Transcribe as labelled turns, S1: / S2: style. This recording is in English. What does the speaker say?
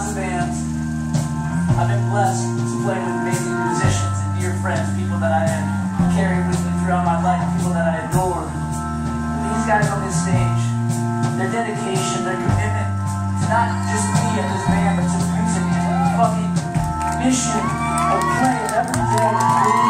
S1: lots of bands. I've been blessed to play with amazing musicians and dear friends, people that I have carried with me throughout my life, people that I adore. These guys on this stage, their dedication, their commitment to not just me and this band, but to music and the fucking mission of playing every day